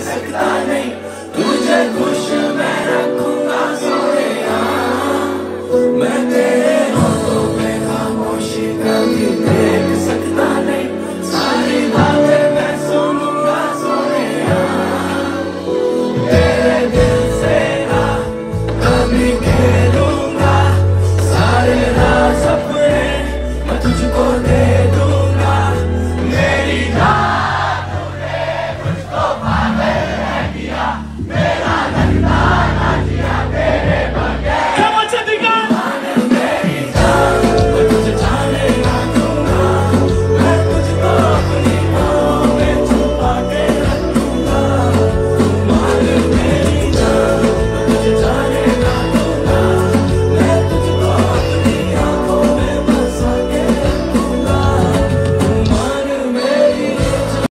सकता नहीं। तुझे खुश